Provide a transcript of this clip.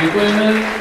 Equipment.